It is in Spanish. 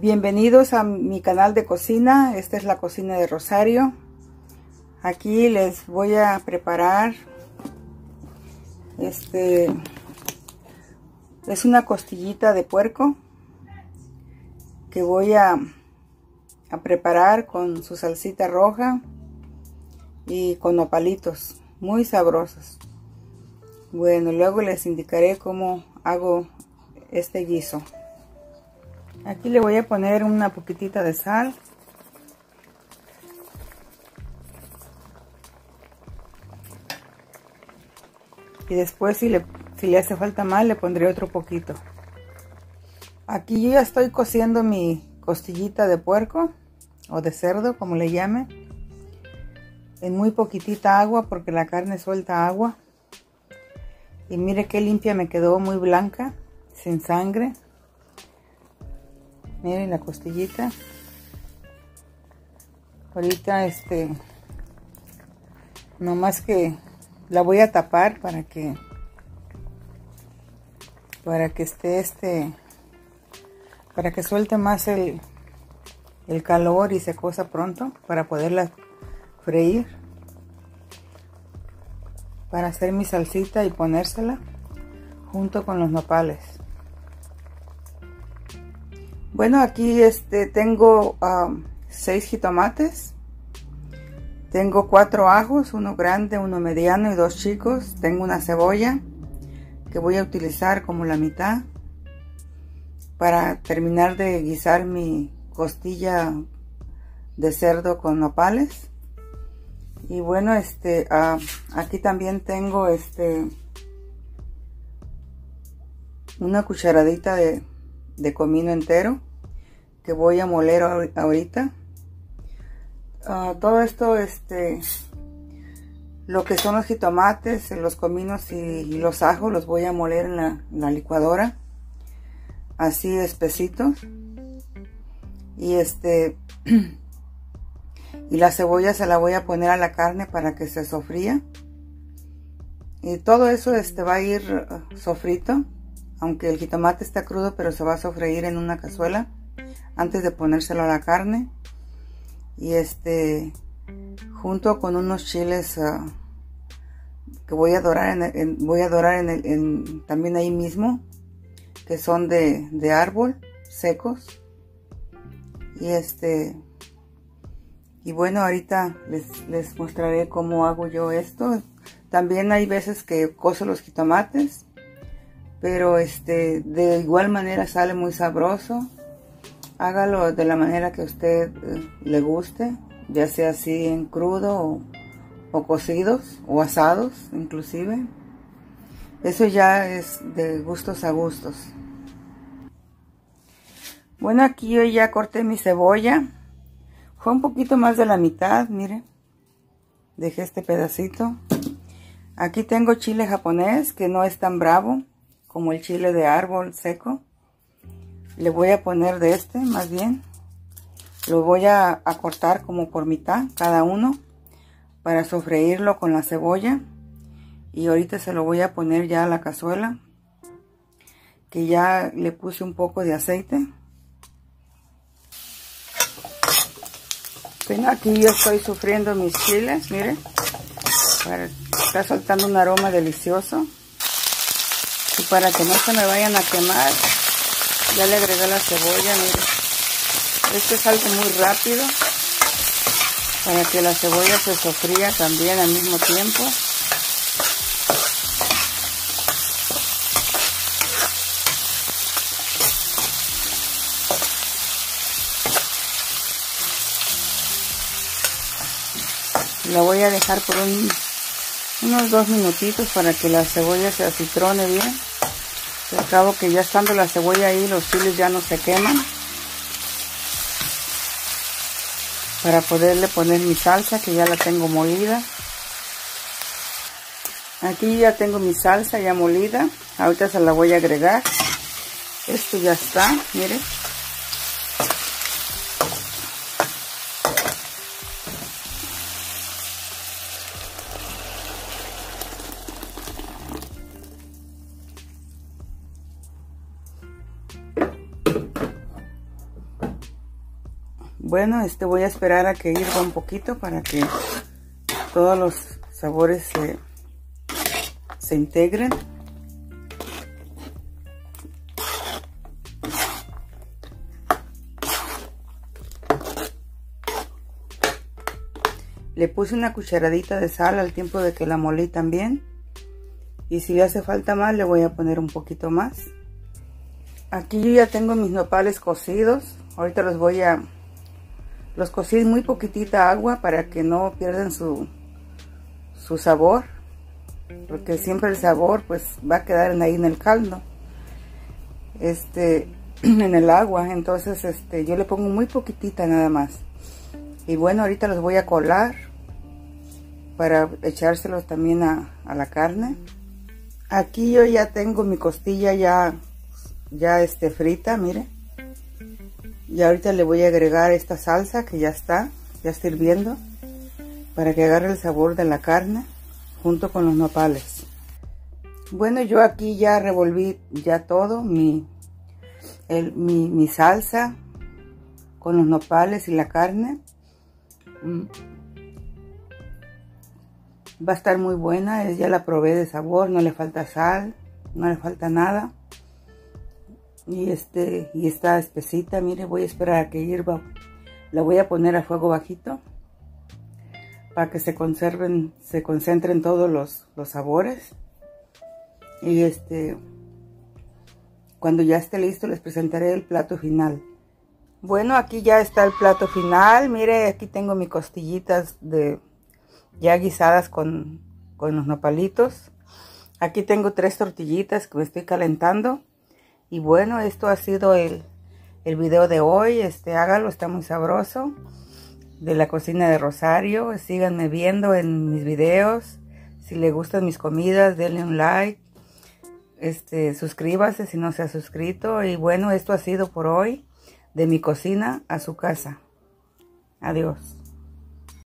Bienvenidos a mi canal de cocina, esta es la cocina de Rosario. Aquí les voy a preparar este es una costillita de puerco que voy a, preparar con su salsita roja y con nopalitos muy sabrosos. Bueno, luego les indicaré cómo hago este guiso. Aquí le voy a poner una poquitita de sal. Y después si le, si le hace falta más le pondré otro poquito. Aquí yo ya estoy cociendo mi costillita de puerco o de cerdo, como le llame. En muy poquitita agua porque la carne suelta agua. Y mire qué limpia me quedó, muy blanca, sin sangre. Miren la costillita. Ahorita este, nomás que la voy a tapar para que, para que esté este, para que suelte más el, el calor y se cosa pronto para poderla freír para hacer mi salsita y ponérsela junto con los nopales. Bueno, aquí este tengo um, seis jitomates. Tengo cuatro ajos, uno grande, uno mediano y dos chicos. Tengo una cebolla que voy a utilizar como la mitad para terminar de guisar mi costilla de cerdo con nopales y bueno este ah, aquí también tengo este una cucharadita de, comino entero voy a moler ahorita. Ah, todo esto este lo que son los jitomates los cominos y, los ajos los voy a moler en la, licuadora así espesitos y este y la cebolla se la voy a poner a la carne para que se sofría. Y todo eso este va a ir uh, sofrito aunque el jitomate está crudo pero se va a sofreír en una cazuela antes de ponérselo a la carne y este junto con unos chiles uh, que voy a dorar en, voy a dorar en, el, también ahí mismo que son de, de árbol secos y este y bueno, ahorita les, mostraré cómo hago yo esto. También hay veces que coso los jitomates, pero este de igual manera sale muy sabroso. Hágalo de la manera que usted eh, le guste, ya sea así en crudo o, o cocidos o asados inclusive. Eso ya es de gustos a gustos. Bueno, aquí yo ya corté mi cebolla fue un poquito más de la mitad, mire. Dejé este pedacito. Aquí tengo chile japonés, que no es tan bravo como el chile de árbol seco. Le voy a poner de este, más bien. Lo voy a, cortar como por mitad, cada uno, para sofreírlo con la cebolla. Y ahorita se lo voy a poner ya a la cazuela, que ya le puse un poco de aceite. aquí yo estoy sufriendo mis chiles, miren. está soltando un aroma delicioso. Y para que no se me vayan a quemar, ya le agregué la cebolla, miren. Esto es algo muy rápido. Para que la cebolla se sofría también al mismo tiempo. la voy a dejar por unos dos minutitos para que la cebolla se acitrone bien al cabo que ya estando la cebolla ahí los chiles ya no se queman. Para poderle poner mi salsa que ya la tengo molida. Aquí ya tengo mi salsa ya molida. Ahorita se la voy a agregar. Esto ya está miren Bueno, este voy a esperar a que hirva un poquito para que todos los sabores se, se integren. Le puse una cucharadita de sal al tiempo de que la molí también. Y si le hace falta más, le voy a poner un poquito más. Aquí yo ya tengo mis nopales cocidos. Ahorita los voy a... Los cocí muy poquitita agua para que no pierdan su, su sabor. Porque siempre el sabor pues va a quedar ahí en el caldo. Este, en el agua. Entonces este, yo le pongo muy poquitita nada más. Y bueno, ahorita los voy a colar para echárselos también a, la carne. Aquí yo ya tengo mi costilla ya, ya este, frita, mire. Y ahorita le voy a agregar esta salsa que ya está, ya está hirviendo, para que agarre el sabor de la carne junto con los nopales. Bueno, yo aquí ya revolví ya todo, mi, mi, mi salsa con los nopales y la carne. Mm. Va a estar muy buena, ya la probé de sabor, no le falta sal, no le falta nada. Y este y está espesita, mire, voy a esperar a que hierva. La voy a poner a fuego bajito para que se conserven, se concentren todos los, los sabores. Y este cuando ya esté listo les presentaré el plato final. Bueno, aquí ya está el plato final. Mire, aquí tengo mis costillitas de ya guisadas con, los nopalitos. Aquí tengo tres tortillitas que me estoy calentando. Y bueno, esto ha sido el, el video de hoy. Este, hágalo, está muy sabroso. De la cocina de Rosario. Síganme viendo en mis videos. Si le gustan mis comidas, denle un like. Este, suscríbase si no se ha suscrito. Y bueno, esto ha sido por hoy. De mi cocina a su casa. Adiós.